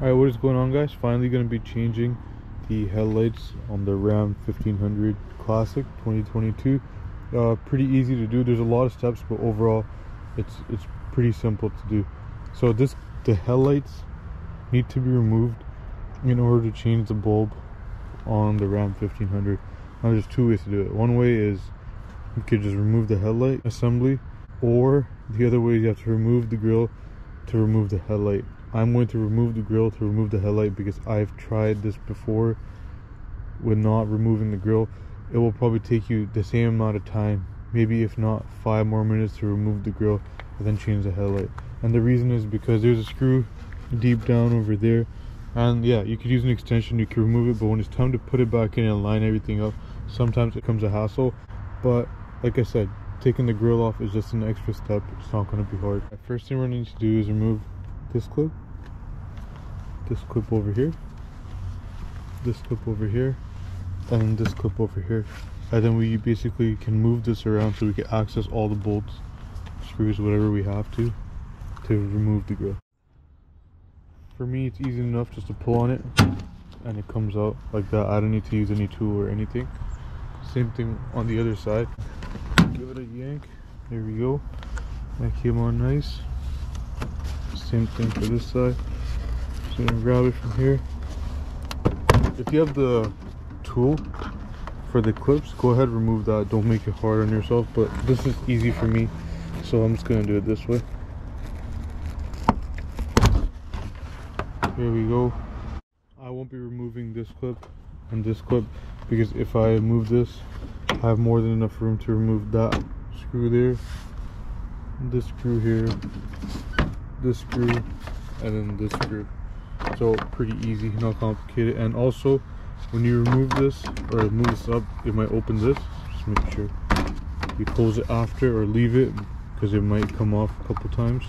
Alright, what is going on guys? Finally going to be changing the headlights on the Ram 1500 Classic 2022. Uh, pretty easy to do. There's a lot of steps, but overall, it's it's pretty simple to do. So this the headlights need to be removed in order to change the bulb on the Ram 1500. Now there's two ways to do it. One way is you could just remove the headlight assembly, or the other way you have to remove the grill to remove the headlight. I'm going to remove the grill to remove the headlight because I've tried this before with not removing the grill. It will probably take you the same amount of time, maybe if not five more minutes to remove the grill and then change the headlight. And the reason is because there's a screw deep down over there. And yeah, you could use an extension, you can remove it, but when it's time to put it back in and line everything up, sometimes it comes a hassle. But like I said, taking the grill off is just an extra step. It's not going to be hard. The first thing we're going to need to do is remove this clip. This clip over here. This clip over here. And this clip over here. And then we basically can move this around so we can access all the bolts screws whatever we have to to remove the grill. For me it's easy enough just to pull on it and it comes out like that. I don't need to use any tool or anything. Same thing on the other side. Give it a yank. There we go. That came on nice same thing for this side. Gonna grab it from here. If you have the tool for the clips go ahead remove that. Don't make it hard on yourself but this is easy for me. So i'm just gonna do it this way. Here we go. I won't be removing this clip and this clip because if i move this i have more than enough room to remove that screw there this screw here this screw and then this screw. So pretty easy not complicated. And also when you remove this or move this up it might open this. Just make sure you close it after or leave it because it might come off a couple times.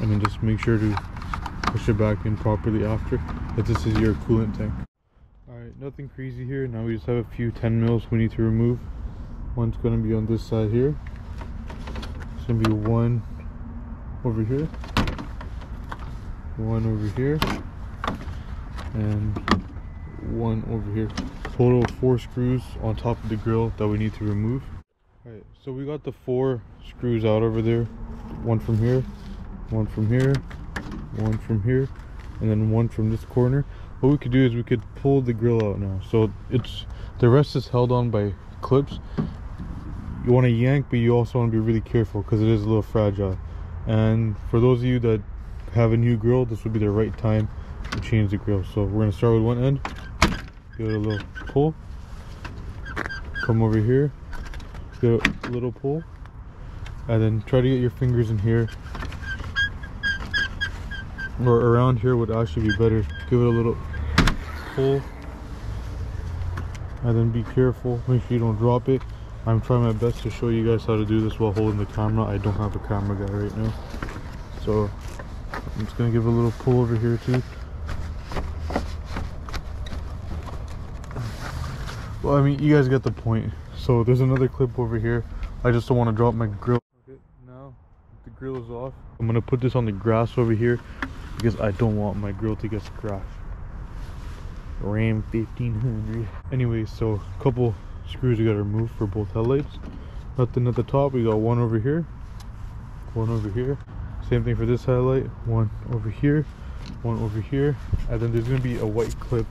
And then just make sure to push it back in properly after if this is your coolant tank. All right nothing crazy here. Now we just have a few 10 mils we need to remove. One's going to be on this side here. It's going to be one over here. One over here. And one over here. Total four screws on top of the grill that we need to remove. All right so we got the four screws out over there. One from here one from here one from here and then one from this corner. What we could do is we could pull the grill out now. So it's the rest is held on by clips. You want to yank but you also want to be really careful because it is a little fragile and for those of you that have a new grill this would be the right time to change the grill. So we're going to start with one end give it a little pull. Come over here give it a little pull. And then try to get your fingers in here. Or around here would actually be better. Give it a little pull. And then be careful make sure you don't drop it i'm trying my best to show you guys how to do this while holding the camera. I don't have a camera guy right now. So i'm just gonna give a little pull over here too. Well i mean you guys get the point. So there's another clip over here. I just don't want to drop my grill. Okay, now the grill is off. I'm gonna put this on the grass over here because i don't want my grill to get scratched. Ram 1500 Anyway, so a couple screws we got to remove for both headlights. Nothing at the top we got one over here one over here. Same thing for this headlight one over here one over here. And then there's going to be a white clip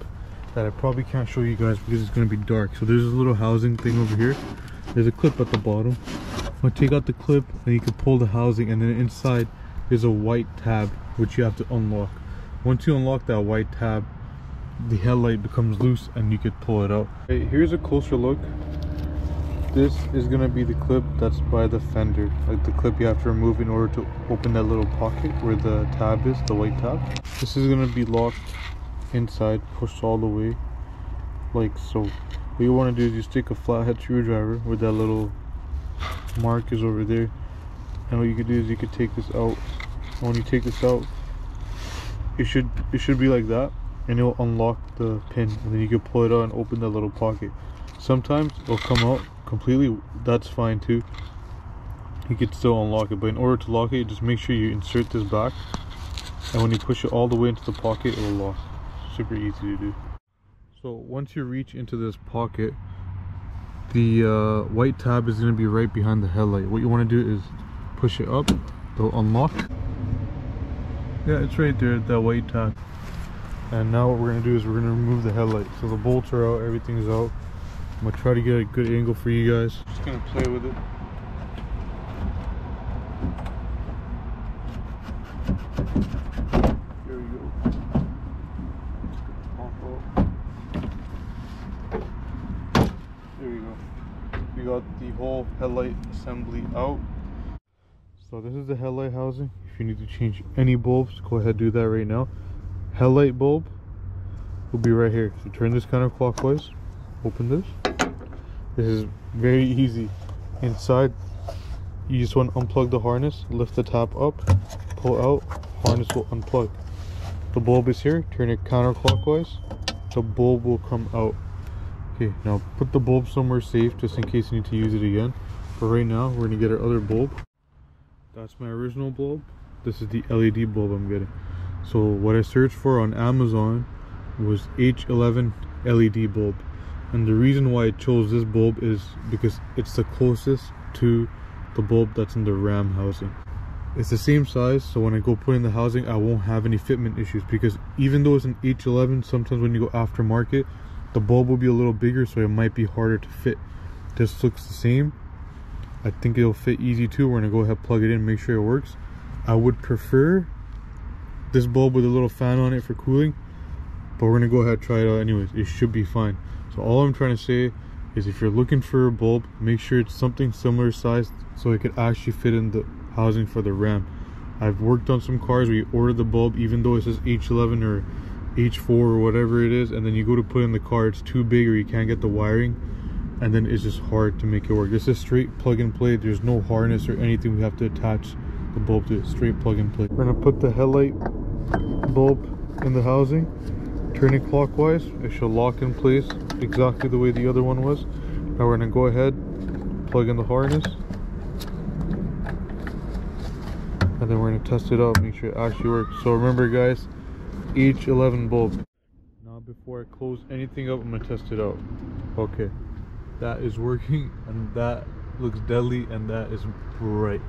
that I probably can't show you guys because it's going to be dark. So there's a little housing thing over here. There's a clip at the bottom. I'm take out the clip and you can pull the housing and then inside there's a white tab which you have to unlock. Once you unlock that white tab the headlight becomes loose and you could pull it out. Okay, here's a closer look. This is gonna be the clip that's by the fender like the clip you have to remove in order to open that little pocket where the tab is the white tab. This is gonna be locked inside pushed all the way like so. What you want to do is you stick a flathead screwdriver where that little mark is over there. And what you can do is you could take this out. When you take this out it should it should be like that and it will unlock the pin and then you can pull it out and open that little pocket. Sometimes it'll come out completely that's fine too. You can still unlock it but in order to lock it just make sure you insert this back and when you push it all the way into the pocket it will lock. Super easy to do. So once you reach into this pocket the uh, white tab is going to be right behind the headlight. What you want to do is push it up they'll unlock. Yeah it's right there that white tab and now what we're going to do is we're going to remove the headlight so the bolts are out everything's out i'm to try to get a good angle for you guys just to play with it There we go. There we go. We got the whole headlight assembly out. So this is the headlight housing. If you need to change any bulbs, go ahead do that right now. Headlight bulb will be right here. So turn this counterclockwise. Open this. This is very easy. Inside, you just want to unplug the harness, lift the top up, pull out, harness will unplug. The bulb is here, turn it counterclockwise, the bulb will come out. Okay, now put the bulb somewhere safe just in case you need to use it again. But right now, we're gonna get our other bulb. That's my original bulb. This is the LED bulb I'm getting. So what I searched for on Amazon was H11 LED bulb. And the reason why I chose this bulb is because it's the closest to the bulb that's in the ram housing. It's the same size so when i go put in the housing i won't have any fitment issues because even though it's an h11 sometimes when you go aftermarket the bulb will be a little bigger so it might be harder to fit. This looks the same. I think it'll fit easy too. We're gonna go ahead plug it in make sure it works. I would prefer this bulb with a little fan on it for cooling but we're gonna go ahead try it out anyways. It should be fine. So all i'm trying to say is if you're looking for a bulb make sure it's something similar size so it could actually fit in the housing for the ram. I've worked on some cars where you order the bulb even though it says h11 or h4 or whatever it is and then you go to put in the car it's too big or you can't get the wiring and then it's just hard to make it work. This is straight plug and play. There's no harness or anything we have to attach the bulb to. It straight plug and play. We're gonna put the headlight bulb in the housing. Turn it clockwise. It should lock in place exactly the way the other one was. Now we're gonna go ahead plug in the harness. And then we're gonna test it out make sure it actually works. So remember guys H11 bulb. Now before i close anything up i'm gonna test it out. Okay. That is working and that looks deadly and that is bright.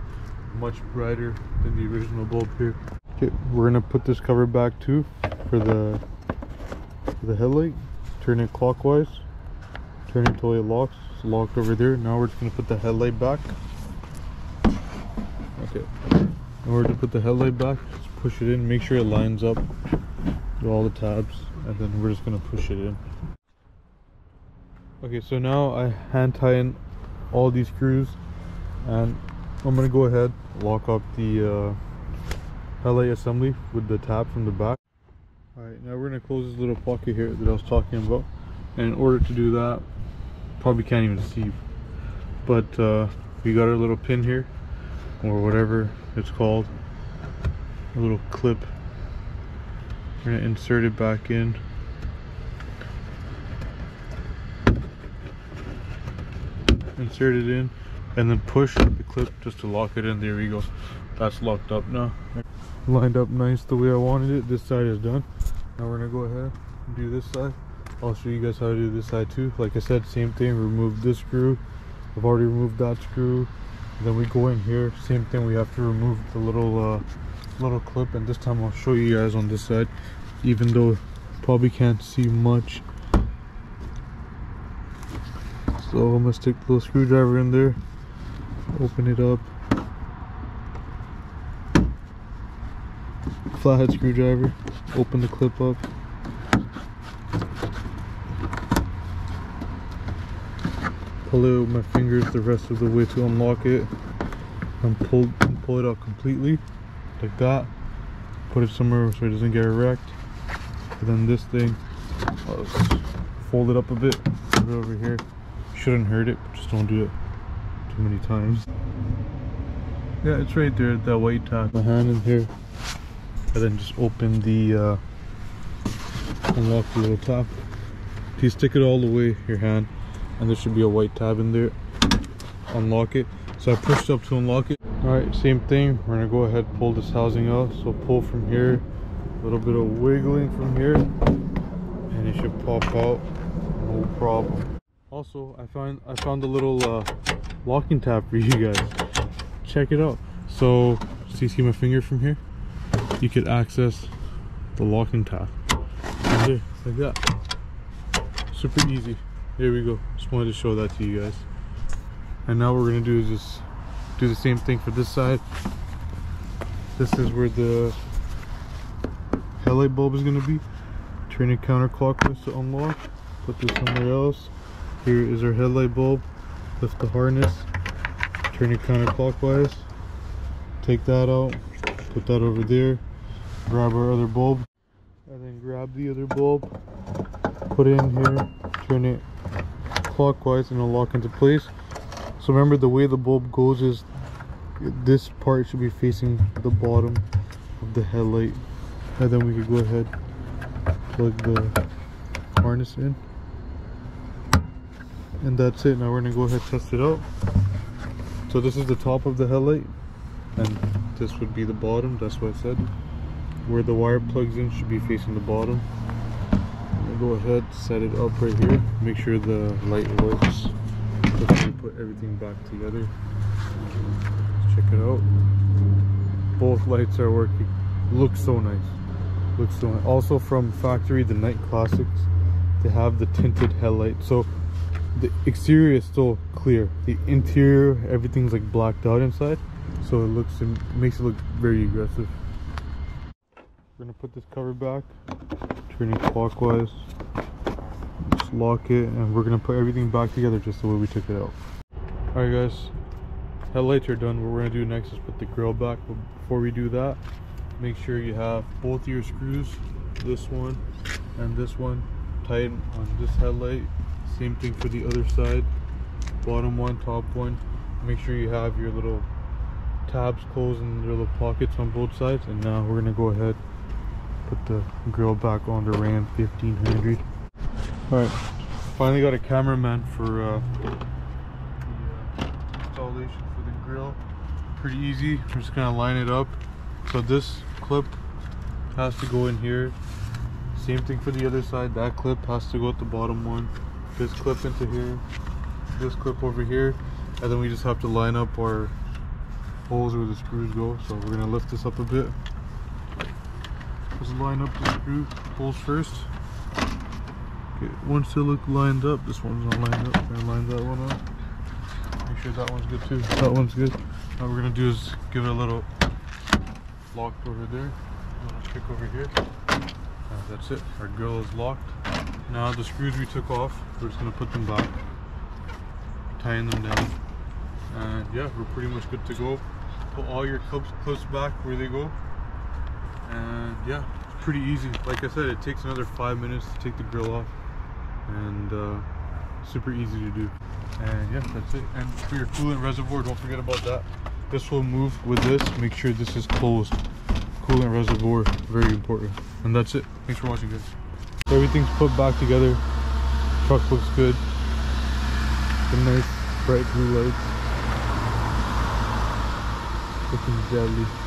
Much brighter than the original bulb here we're gonna put this cover back too for the for the headlight. Turn it clockwise. Turn it until it locks. It's locked over there. Now we're just gonna put the headlight back. Okay. In order to put the headlight back just push it in. Make sure it lines up with all the tabs and then we're just gonna push it in. Okay so now i hand tie in all these screws and i'm gonna go ahead lock up the uh, headlight assembly with the tab from the back. All right now we're gonna close this little pocket here that i was talking about. And in order to do that probably can't even see. But uh, we got our little pin here or whatever it's called. A little clip. We're gonna insert it back in. Insert it in and then push the clip just to lock it in. There we go. That's locked up now lined up nice the way I wanted it. This side is done. Now we're gonna go ahead and do this side. I'll show you guys how to do this side too. Like I said same thing remove this screw. I've already removed that screw. Then we go in here same thing we have to remove the little uh, little clip and this time I'll show you guys on this side. Even though probably can't see much. So I'm gonna stick the little screwdriver in there open it up flathead screwdriver. Open the clip up. Pull it with my fingers the rest of the way to unlock it. And pull pull it out completely like that. Put it somewhere so it doesn't get wrecked. And then this thing fold it up a bit put it over here. Shouldn't hurt it just don't do it too many times. Yeah it's right there that white tab my hand in here and then just open the uh unlock the little top if you stick it all the way your hand and there should be a white tab in there unlock it So I pushed up to unlock it. All right, same thing. We're gonna go ahead pull this housing out. So pull from here, a little bit of wiggling from here, and it should pop out, no problem. Also, I find I found a little uh, locking tab for you guys. Check it out. So, see, see my finger from here? You could access the locking tab. Like that. Super easy. There we go. Just wanted to show that to you guys. And now we're gonna do is just do the same thing for this side. This is where the headlight bulb is gonna be. Turn it counterclockwise to unlock. Put this somewhere else. Here is our headlight bulb. Lift the harness. Turn it counterclockwise. Take that out. Put that over there. Grab our other bulb. And then grab the other bulb. Put it in here. Turn it clockwise and it'll lock into place. So remember the way the bulb goes is this part should be facing the bottom of the headlight. And then we could go ahead plug the harness in. And that's it. Now we're gonna go ahead test it out. So this is the top of the headlight and this would be the bottom, that's what I said. Where the wire plugs in should be facing the bottom. go ahead, set it up right here. Make sure the light works before we put everything back together. Let's check it out. Both lights are working. Looks so nice. Looks so nice. Also from factory, the Night Classics, they have the tinted headlight. So the exterior is still clear. The interior, everything's like blacked out inside. So it looks, it makes it look very aggressive. We're gonna put this cover back, turn it clockwise, just lock it, and we're gonna put everything back together just the way we took it out. Alright guys, headlights are done. What we're gonna do next is put the grill back. But before we do that, make sure you have both your screws, this one and this one, tight on this headlight. Same thing for the other side. Bottom one top one. Make sure you have your little tabs closed and your little pockets on both sides. And now we're gonna go ahead put the grill back on the ram 1500 all right finally got a cameraman for uh, the installation for the grill. Pretty easy we're just gonna line it up. So this clip has to go in here. Same thing for the other side that clip has to go at the bottom one. This clip into here, this clip over here, and then we just have to line up our holes where the screws go. So we're gonna lift this up a bit. Just line up the screw holes first. Okay, once they look lined up, this one's not lined up. Gonna line that one up. Make sure that one's good too. That one's good. What we're gonna do is give it a little lock over there. Little kick over here. That's it. Our grill is locked. Now the screws we took off, we're just gonna put them back, tying them down, and yeah, we're pretty much good to go. Put all your clips, clips back where they go, and yeah, it's pretty easy. Like I said, it takes another five minutes to take the grill off, and uh, super easy to do. And yeah, that's it. And for your coolant reservoir, don't forget about that. This will move with this. Make sure this is closed. Coolant reservoir, very important. And that's it. Thanks for watching, guys. Everything's put back together. Truck looks good. The nice bright blue lights. Looking deadly.